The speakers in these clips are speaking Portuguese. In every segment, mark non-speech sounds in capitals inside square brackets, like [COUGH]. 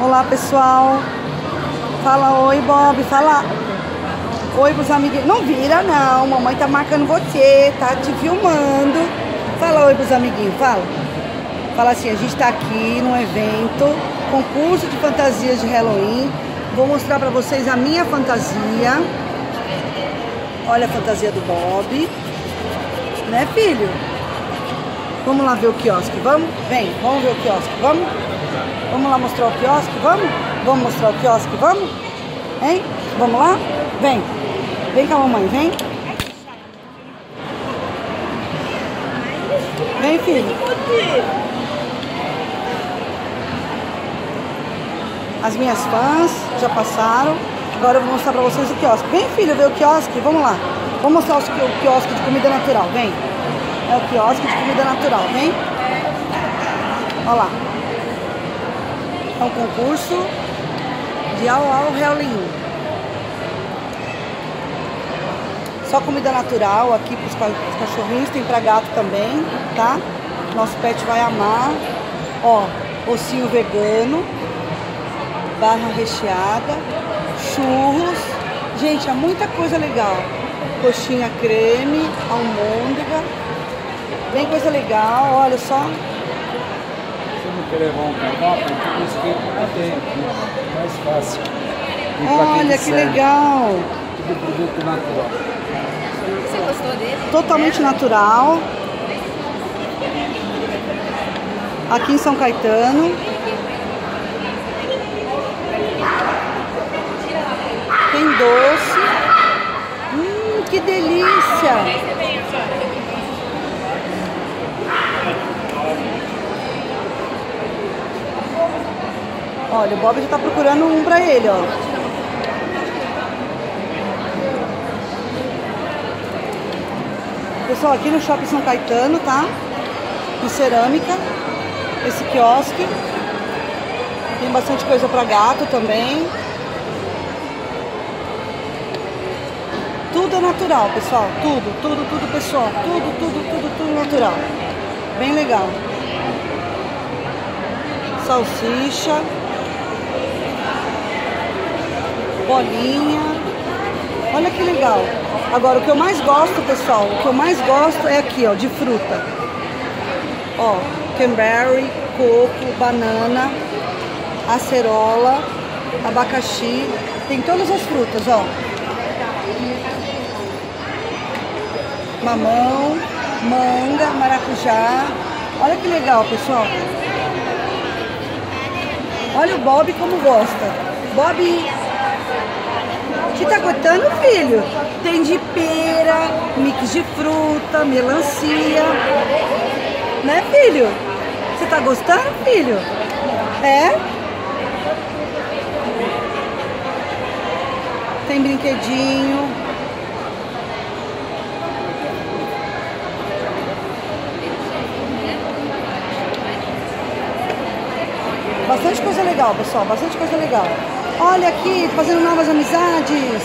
Olá, pessoal. Fala oi, Bob. Fala oi pros amiguinhos. Não vira, não. Mamãe tá marcando você, tá te filmando. Fala oi pros amiguinhos, fala. Fala assim, a gente tá aqui num evento, concurso de fantasias de Halloween. Vou mostrar pra vocês a minha fantasia. Olha a fantasia do Bob. Né, filho? Vamos lá ver o quiosque, vamos? Vem, vamos ver o quiosque, vamos? Vamos lá mostrar o quiosque, vamos? Vamos mostrar o quiosque, vamos? Hein? Vamos lá? Vem. Vem com a mamãe, vem. Vem, filho. As minhas fãs já passaram. Agora eu vou mostrar pra vocês o quiosque. Vem, filho, ver o quiosque. Vamos lá. Vou mostrar o quiosque de comida natural. Vem. É o quiosque de comida natural. Vem. Olha lá. Um concurso de Au Au Realinho. Só comida natural aqui para os cachorrinhos, tem para gato também, tá? Nosso pet vai amar. Ó, ossinho vegano, barra recheada, churros. Gente, é muita coisa legal. Coxinha creme, almôndega. Bem coisa legal, olha só quer levar um cardápio, tudo isso que lá dentro, mais fácil. Olha que legal! Tudo produto natural. Você gostou dele? Totalmente natural. Aqui em São Caetano. Tem doce. Hum, que delícia! Olha, o Bob já tá procurando um pra ele, ó. Pessoal, aqui no Shopping São Caetano, tá? Em cerâmica. Esse quiosque. Tem bastante coisa pra gato também. Tudo é natural, pessoal. Tudo, tudo, tudo, pessoal. Tudo, tudo, tudo, tudo natural. Bem legal. Salsicha. Bolinha. Olha que legal. Agora, o que eu mais gosto, pessoal, o que eu mais gosto é aqui, ó, de fruta. Ó, cranberry, coco, banana, acerola, abacaxi. Tem todas as frutas, ó. Mamão, manga, maracujá. Olha que legal, pessoal. Olha o Bob como gosta. Bob que tá gostando, filho? Tem de pera, mix de fruta, melancia. Né, filho? Você tá gostando, filho? É? Tem brinquedinho. Bastante coisa legal, pessoal. Bastante coisa legal. Olha aqui, fazendo novas amizades.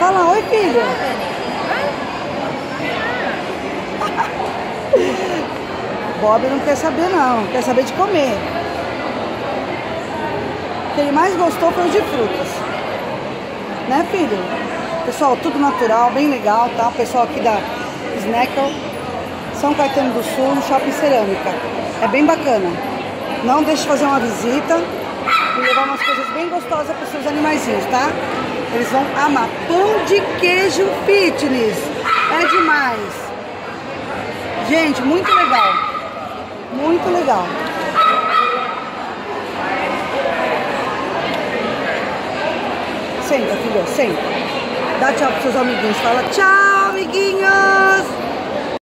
Fala, oi filho. [LAUGHS] Bob não quer saber não, quer saber de comer. O que ele mais gostou foi o de frutas. Né, filho? Pessoal, tudo natural, bem legal, tá? O pessoal aqui da Snackle, São Caetano do Sul, no Shopping Cerâmica. É bem bacana. Não deixe de fazer uma visita e levar umas coisas bem gostosas para os seus animaizinhos, tá? Eles vão amar. Pão de queijo fitness. É demais. Gente, muito legal. Muito legal. Senta, filho, senta. Dá tchau pros seus amiguinhos. Fala tchau, amiguinhos.